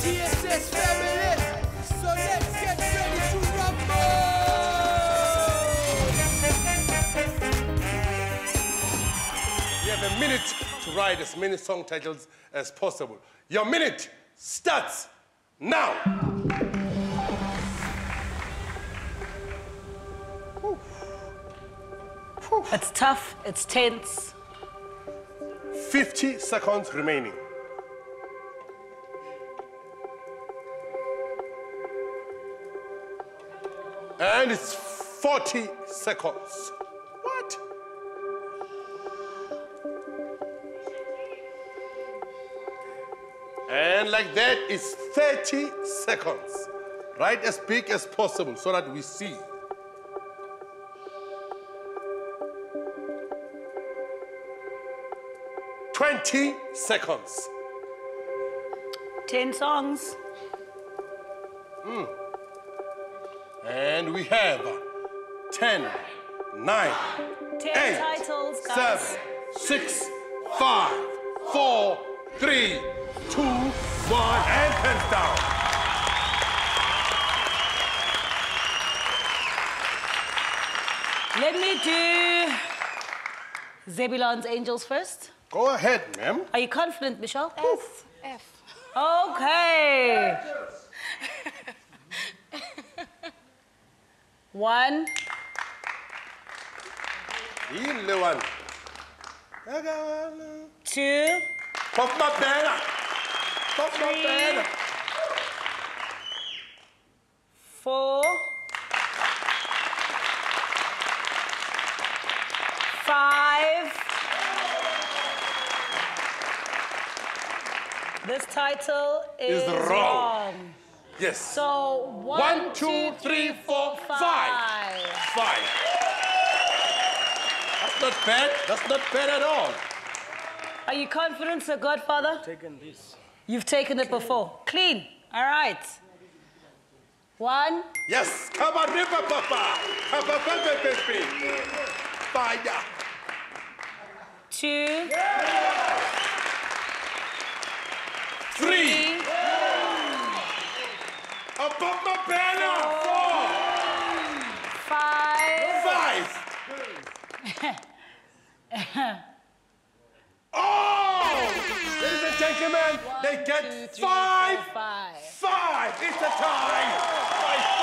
TSS family. So let's get ready to rumble. You have a minute to write as many song titles as possible. Your minute starts now. It's tough, it's tense. 50 seconds remaining. And it's 40 seconds. What? And like that, it's 30 seconds. Write as big as possible so that we see. Twenty seconds. 10 songs. Hmm. And we have 10, 9, 10 eight, titles, guys. seven, six, five, four, three, two, one, and pens down. Let me do Zebulon's Angels first. Go ahead, ma'am. Are you confident, Michelle? F. F. Okay. One, one. two, Pop my banner. Pop my banner. four, five. This title is, Is wrong. wrong. Yes. So one, One, two, three, four, five. Five. That's not bad. That's not bad at all. Are you confident, Sir Godfather? Taking this. You've taken it before. Clean. All right. One, Yes. Come on, River Papa. Papa, Papa, baby. Fire. two, Three. Three, Above my banner. Four. five. Five. oh! Ladies and gentlemen, they get two, three, five. four, five. Five. It's a tie. Five